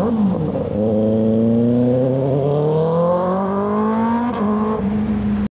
Allah.